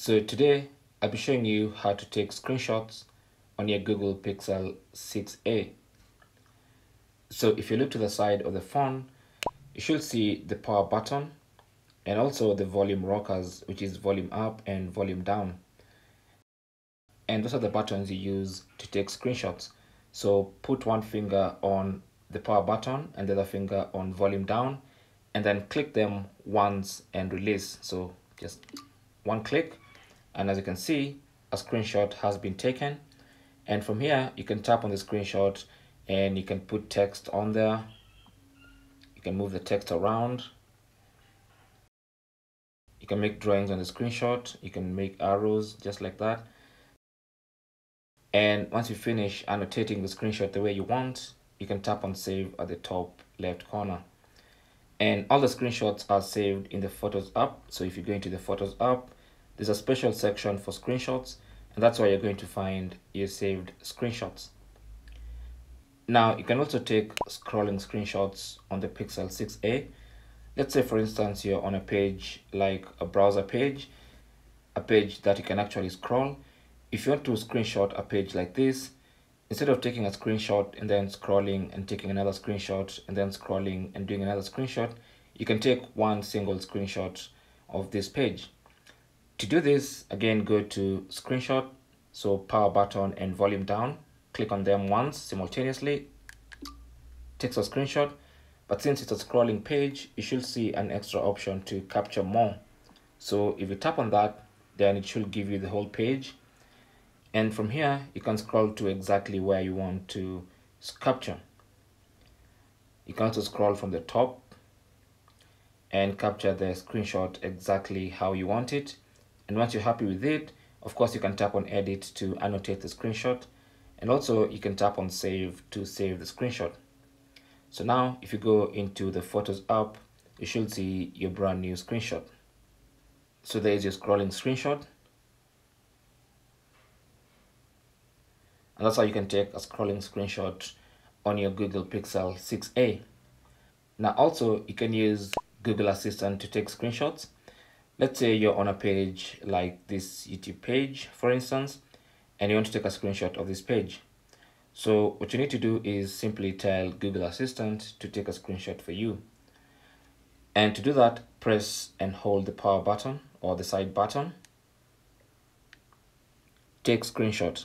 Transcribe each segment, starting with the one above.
So today I'll be showing you how to take screenshots on your Google Pixel 6a. So if you look to the side of the phone, you should see the power button and also the volume rockers, which is volume up and volume down. And those are the buttons you use to take screenshots. So put one finger on the power button and the other finger on volume down and then click them once and release. So just one click and as you can see, a screenshot has been taken. And from here, you can tap on the screenshot and you can put text on there. You can move the text around. You can make drawings on the screenshot. You can make arrows just like that. And once you finish annotating the screenshot the way you want, you can tap on save at the top left corner. And all the screenshots are saved in the Photos app. So if you go into the Photos app, there's a special section for screenshots, and that's where you're going to find your saved screenshots. Now, you can also take scrolling screenshots on the Pixel 6a. Let's say, for instance, you're on a page like a browser page, a page that you can actually scroll. If you want to screenshot a page like this, instead of taking a screenshot and then scrolling and taking another screenshot and then scrolling and doing another screenshot, you can take one single screenshot of this page. To do this, again, go to screenshot, so power button and volume down, click on them once simultaneously, takes a screenshot, but since it's a scrolling page, you should see an extra option to capture more. So if you tap on that, then it should give you the whole page. And from here you can scroll to exactly where you want to capture. You can also scroll from the top and capture the screenshot exactly how you want it and once you're happy with it of course you can tap on edit to annotate the screenshot and also you can tap on save to save the screenshot so now if you go into the photos app you should see your brand new screenshot so there is your scrolling screenshot and that's how you can take a scrolling screenshot on your Google Pixel 6a. Now also you can use Google Assistant to take screenshots. Let's say you're on a page like this YouTube page, for instance, and you want to take a screenshot of this page. So what you need to do is simply tell Google Assistant to take a screenshot for you. And to do that, press and hold the power button or the side button. Take screenshot.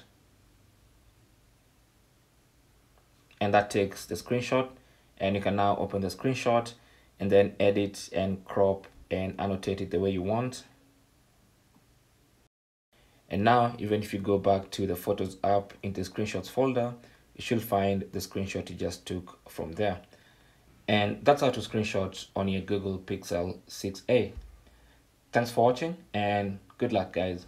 and that takes the screenshot and you can now open the screenshot and then edit and crop and annotate it the way you want. And now even if you go back to the photos app into the screenshots folder you should find the screenshot you just took from there. And that's how to screenshot on your google pixel 6a thanks for watching and good luck guys